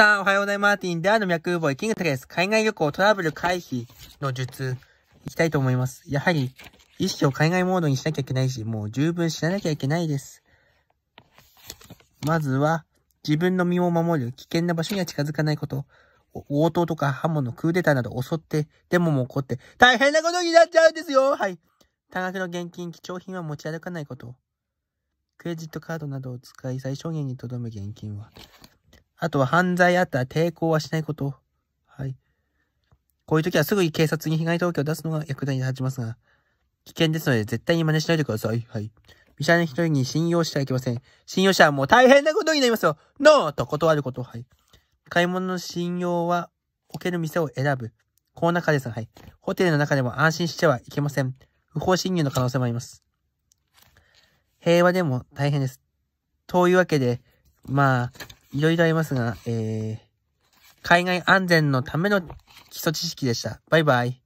さん、おはようございます。マーティン、ダーの脈ボーイ、キングタケです。海外旅行、トラブル回避の術、いきたいと思います。やはり、意識を海外モードにしなきゃいけないし、もう十分知らなきゃいけないです。まずは、自分の身を守る危険な場所には近づかないこと。強盗とか刃物、クーデターなど襲って、デモも起こって、大変なことになっちゃうんですよはい。多額の現金、貴重品は持ち歩かないこと。クレジットカードなどを使い最小限に留め現金は。あとは犯罪あったら抵抗はしないこと。はい。こういう時はすぐに警察に被害届を出すのが役立ちますが、危険ですので絶対に真似しないでください。はい。ビシャネ一人に信用してはいけません。信用者はもう大変なことになりますよ。ノーと断ること。はい。買い物の信用は置ける店を選ぶ。この中ですが、はい。ホテルの中でも安心してはいけません。不法侵入の可能性もあります。平和でも大変です。というわけで、まあ、いろいろありますが、えー、海外安全のための基礎知識でした。バイバイ。